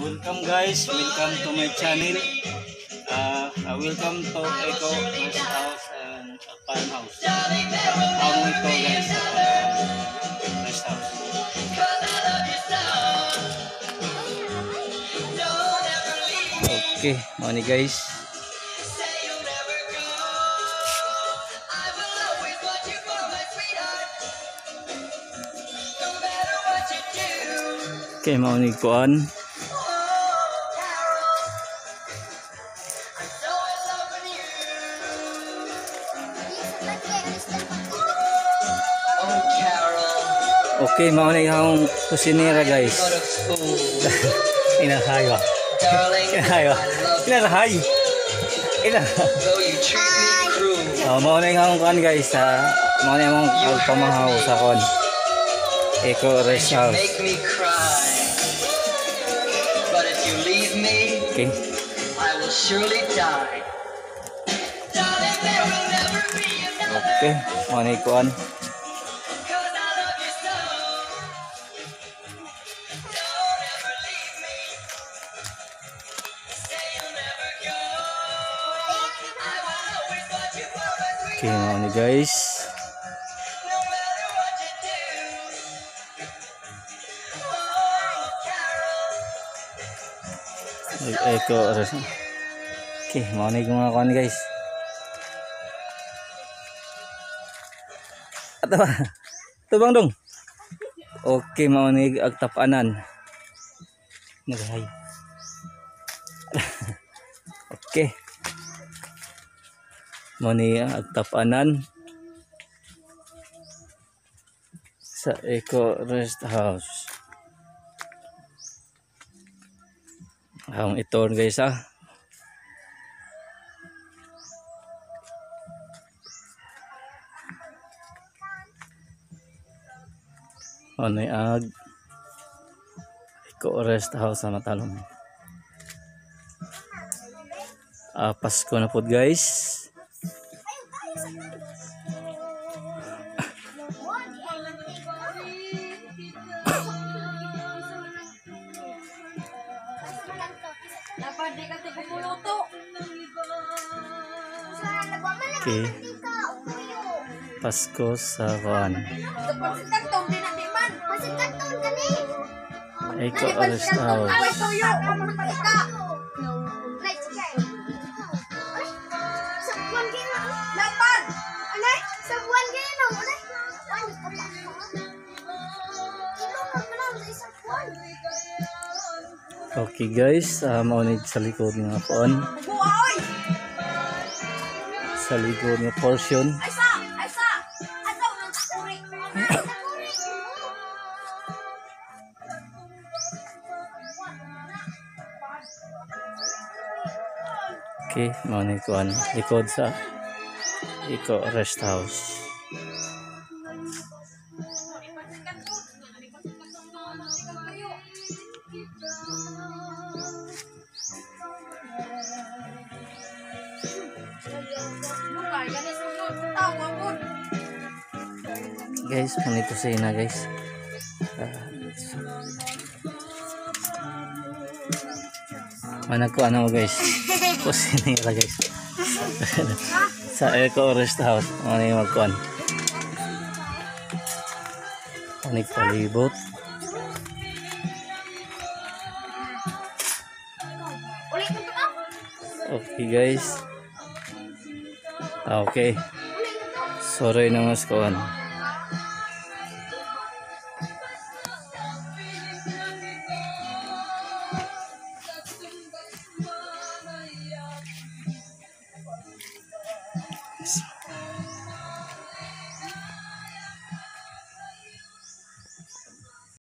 welcome guys, welcome to my channel. Uh, uh, welcome to Eco Rest House and Farmhouse. Amo ito guys, uh, Rest House. Okay, mga ni guys. Okay, mga ni kuan. I love you. Inahay. Ina. Though you treat me cruel. Oh, mga ni akong kuan guys. Uh, mga ni akong pagpamahaw sa kuan. Eco Rest House. Make me cry. But if you leave me, Okay. I will surely die. Okay, ni kuan. Okay, mga ni guys. No matter what you do. Oh, Carol. Eco Rest. Okay, mga ni mga kuan guys. Ato ba? Ito bang dong? Okay, mga ni agtapanan. Nagahay. okay. Mga ni agtapanan sa Eco Rest House. Ang ito guys ah. Ano ag Eco Rest House sa Matalong. Ah, Pasko na po guys. Okay. Pasko sa Kuan. Dapat si kantong Okay guys, uh, maunid sa likod. Buwa oy. Sa likod portion. Ng takuri. Okay, maunid kuan. Likod sa Eco Rest House. Guys, maunid ko sa ina guys. Uh, Mana ko ano guys. Kusinira guys. sa Eco Rest House. Ano yung magkuhan. Unik palibot. Okay guys. Ah, okay. Sorry na mas kuhan.